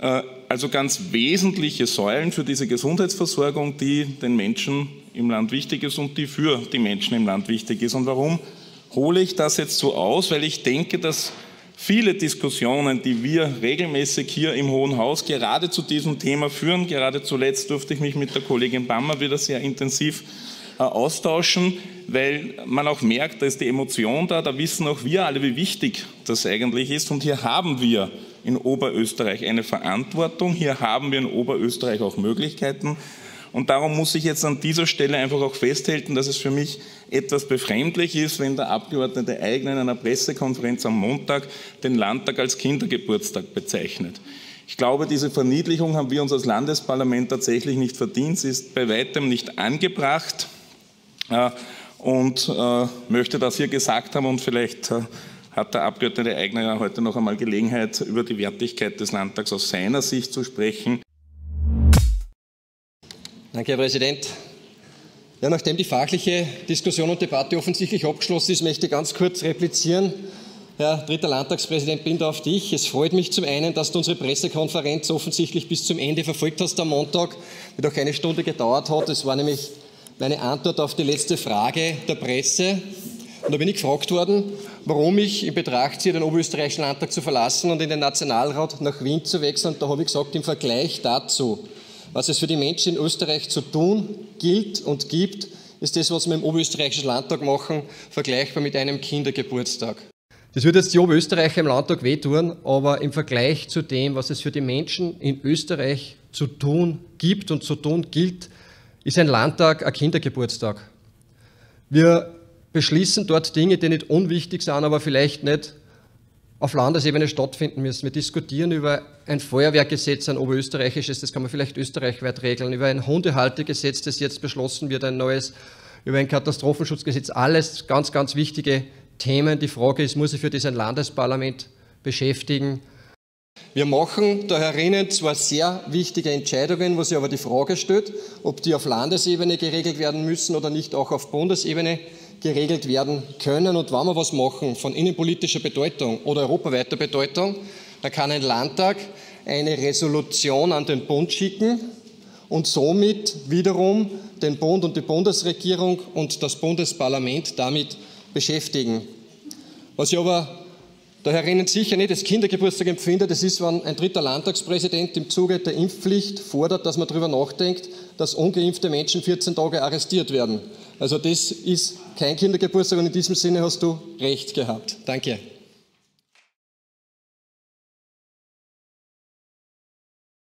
Äh, also ganz wesentliche Säulen für diese Gesundheitsversorgung, die den Menschen im Land wichtig ist und die für die Menschen im Land wichtig ist. Und warum hole ich das jetzt so aus? Weil ich denke, dass viele Diskussionen, die wir regelmäßig hier im Hohen Haus gerade zu diesem Thema führen, gerade zuletzt durfte ich mich mit der Kollegin Bammer wieder sehr intensiv äh, austauschen, weil man auch merkt, da ist die Emotion da, da wissen auch wir alle, wie wichtig das eigentlich ist. Und hier haben wir in Oberösterreich eine Verantwortung, hier haben wir in Oberösterreich auch Möglichkeiten. Und darum muss ich jetzt an dieser Stelle einfach auch festhalten, dass es für mich etwas befremdlich ist, wenn der Abgeordnete Eigner in einer Pressekonferenz am Montag den Landtag als Kindergeburtstag bezeichnet. Ich glaube, diese Verniedlichung haben wir uns als Landesparlament tatsächlich nicht verdient. Sie ist bei weitem nicht angebracht äh, und äh, möchte das hier gesagt haben und vielleicht äh, hat der Abgeordnete Eigner ja heute noch einmal Gelegenheit, über die Wertigkeit des Landtags aus seiner Sicht zu sprechen. Danke, Herr Präsident. Ja, nachdem die fachliche Diskussion und Debatte offensichtlich abgeschlossen ist, möchte ich ganz kurz replizieren. Herr dritter Landtagspräsident Binder auf dich. Es freut mich zum einen, dass du unsere Pressekonferenz offensichtlich bis zum Ende verfolgt hast am Montag, die doch eine Stunde gedauert hat. Es war nämlich meine Antwort auf die letzte Frage der Presse. Und da bin ich gefragt worden, warum ich in Betracht ziehe, den Oberösterreichischen Landtag zu verlassen und in den Nationalrat nach Wien zu wechseln. Und da habe ich gesagt, im Vergleich dazu was es für die Menschen in Österreich zu tun gilt und gibt, ist das, was wir im Oberösterreichischen Landtag machen, vergleichbar mit einem Kindergeburtstag. Das wird jetzt die Oberösterreicher im Landtag wehtun, aber im Vergleich zu dem, was es für die Menschen in Österreich zu tun gibt und zu tun gilt, ist ein Landtag ein Kindergeburtstag. Wir beschließen dort Dinge, die nicht unwichtig sind, aber vielleicht nicht auf Landesebene stattfinden müssen. Wir diskutieren über ein Feuerwehrgesetz, ein oberösterreichisches, das kann man vielleicht österreichweit regeln, über ein Hundehaltegesetz, das jetzt beschlossen wird, ein neues, über ein Katastrophenschutzgesetz. Alles ganz, ganz wichtige Themen. Die Frage ist, muss sich für das ein Landesparlament beschäftigen? Wir machen da herinnen zwar sehr wichtige Entscheidungen, wo sich aber die Frage stellt, ob die auf Landesebene geregelt werden müssen oder nicht auch auf Bundesebene geregelt werden können. Und wenn wir was machen von innenpolitischer Bedeutung oder europaweiter Bedeutung, dann kann ein Landtag eine Resolution an den Bund schicken und somit wiederum den Bund und die Bundesregierung und das Bundesparlament damit beschäftigen. Was ich aber da herinnen sicher nicht als Kindergeburtstag empfinde, das ist, wenn ein dritter Landtagspräsident im Zuge der Impfpflicht fordert, dass man darüber nachdenkt, dass ungeimpfte Menschen 14 Tage arrestiert werden. Also das ist kein Kindergeburtstag und in diesem Sinne hast du recht gehabt. Danke.